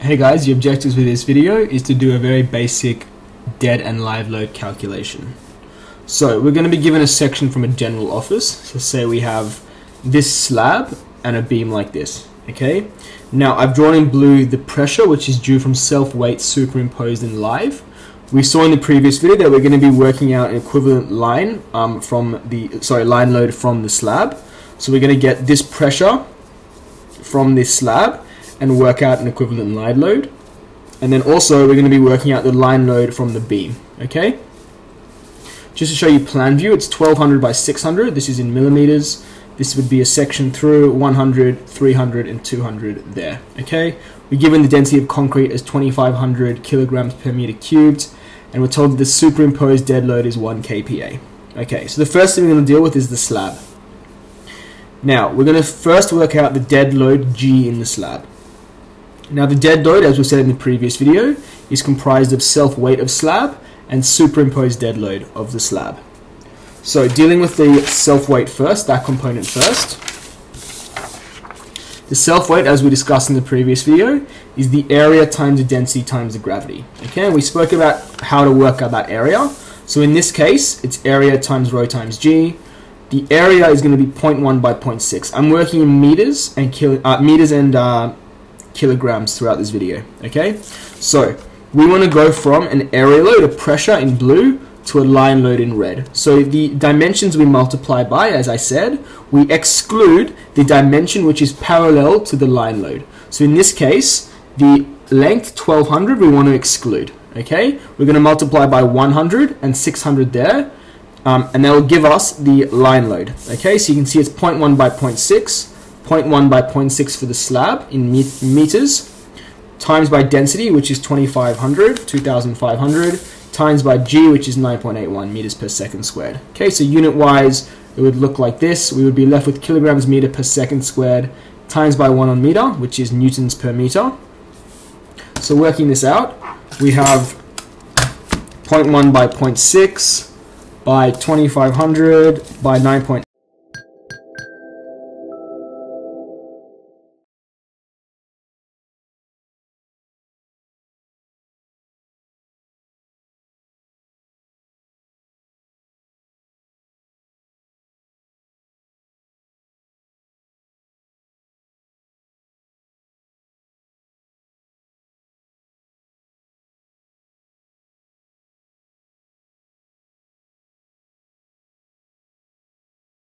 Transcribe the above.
Hey guys, the objectives with this video is to do a very basic dead and live load calculation. So we're going to be given a section from a general office. So say we have this slab and a beam like this. Okay. Now I've drawn in blue the pressure which is due from self weight superimposed in live. We saw in the previous video that we're going to be working out an equivalent line um, from the sorry line load from the slab. So we're going to get this pressure from this slab and work out an equivalent line load. And then also we're going to be working out the line load from the beam, okay? Just to show you plan view, it's 1200 by 600. This is in millimeters. This would be a section through 100, 300, and 200 there, okay? We're given the density of concrete as 2500 kilograms per meter cubed, and we're told that the superimposed dead load is 1 kPa. Okay, so the first thing we're going to deal with is the slab. Now, we're going to first work out the dead load G in the slab. Now the dead load, as we said in the previous video, is comprised of self-weight of slab and superimposed dead load of the slab. So dealing with the self-weight first, that component first. The self-weight, as we discussed in the previous video, is the area times the density times the gravity. Okay, we spoke about how to work out that area. So in this case, it's area times rho times g. The area is going to be 0.1 by 0.6. I'm working in meters and kilo, uh, meters and uh, kilograms throughout this video. Okay, so we want to go from an area load, a pressure in blue, to a line load in red. So the dimensions we multiply by, as I said, we exclude the dimension which is parallel to the line load. So in this case, the length 1200 we want to exclude. Okay, we're going to multiply by 100 and 600 there, um, and that will give us the line load. Okay, so you can see it's 0.1 by 0.6. 0.1 by 0.6 for the slab in meters, times by density, which is 2500, 2500, times by g, which is 9.81 meters per second squared. Okay, so unit-wise, it would look like this. We would be left with kilograms meter per second squared times by 1 on meter, which is newtons per meter. So working this out, we have 0.1 by 0.6 by 2500 by 9.